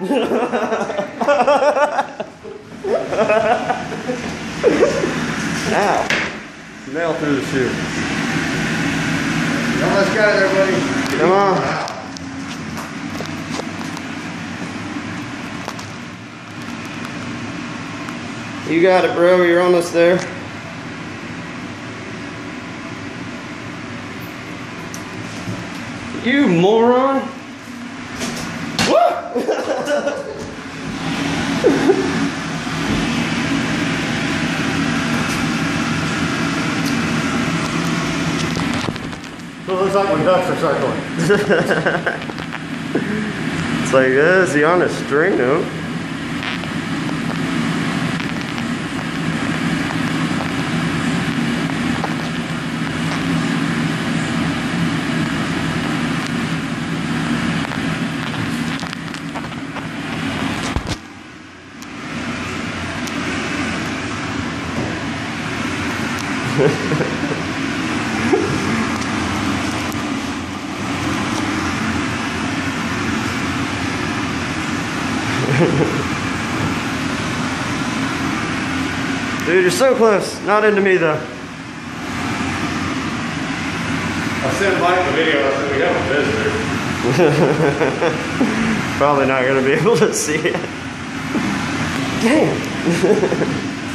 Ow. Nail through the shoe. You almost got it there, buddy. Come on. You got it, bro. You're almost there. You moron. So it looks like when ducks are circling. It's like, uh, is he on a string? No. Dude, you're so close. Not into me though. I sent Mike the video. I said we have a visitor. Probably not gonna be able to see it. Damn.